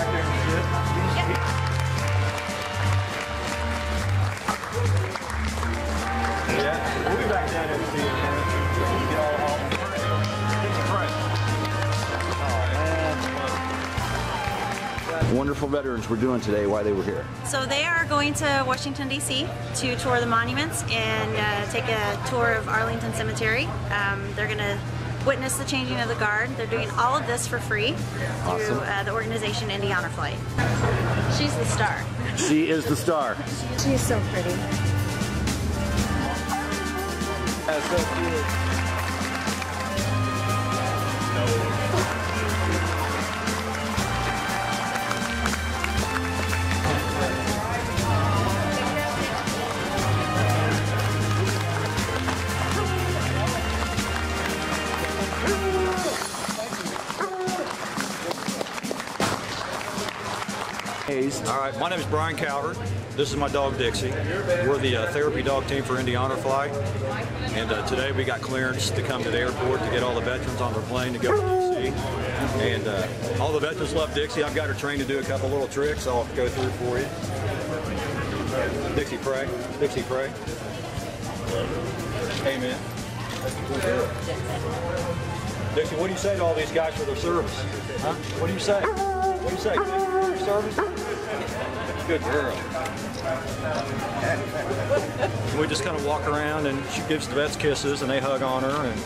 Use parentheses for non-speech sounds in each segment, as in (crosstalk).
back there and friends. Wonderful veterans we're doing today, why they were here. So they are going to Washington, D.C. to tour the monuments and uh, take a tour of Arlington Cemetery. Um, they're going to witness the changing of the guard. They're doing all of this for free Awesome. through uh, the organization Indiana Flight. She's the star. She is the star. She's so pretty. That's so cute. All right, my name is Brian Calvert. This is my dog Dixie. We're the uh, therapy dog team for Honor Flight. And uh, today we got clearance to come to the airport to get all the veterans on their plane to go to DC. And uh, all the veterans love Dixie. I've got her trained to do a couple little tricks I'll go through for you. Dixie, pray. Dixie, pray. Amen. Dixie, what do you say to all these guys for their service? Huh? What do you say? What do you say? Thank you for your service? Good girl. we just kind of walk around and she gives the vets kisses and they hug on her and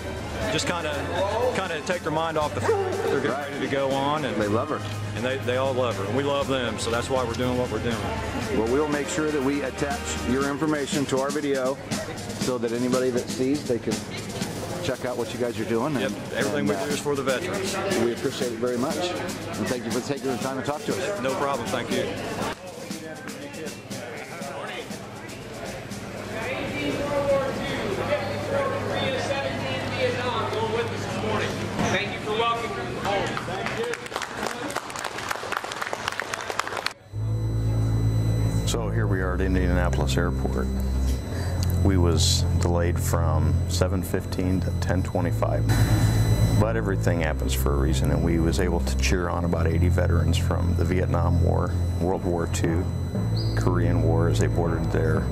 just kind of kind of take their mind off the they're getting ready to go on and They love her. and they, they all love her and we love them so that's why we're doing what we're doing. Well, we'll make sure that we attach your information to our video so that anybody that sees, they can check out what you guys are doing. Yep, and- everything and, we uh, do is for the veterans. We appreciate it very much. And thank you for taking the time to talk to us. No problem, thank you. At Indianapolis Airport. We was delayed from 7:15 to 10:25. But everything happens for a reason and we was able to cheer on about 80 veterans from the Vietnam War, World War II, Korean War as they boarded their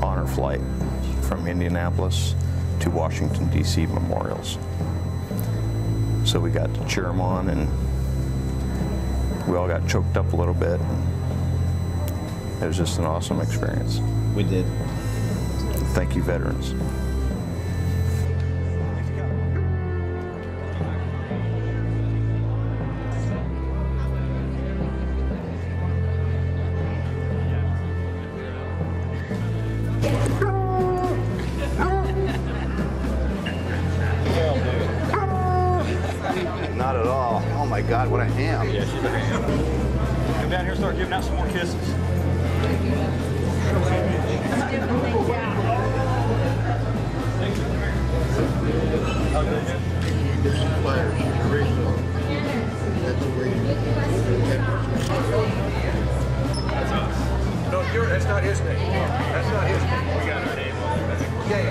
honor flight from Indianapolis to Washington DC memorials. So we got to cheer them on and we all got choked up a little bit. It was just an awesome experience. We did. Thank you, veterans. Not at all. Oh my God, what a ham. Yeah, she's a ham. Come down here and start giving out some more kisses. No, that's not his name. That's not his name. We got our name on the back. Yeah.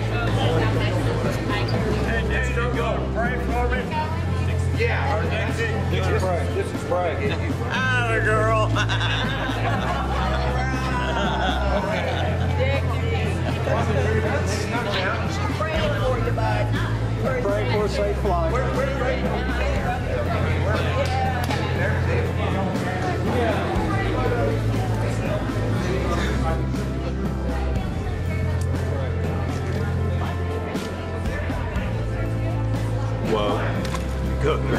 Hey, there you go. Pray for me. Yeah. This is Frank. This is Frank. Ah, girl. Whoa.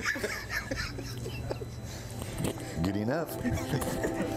(laughs) Good enough. (laughs)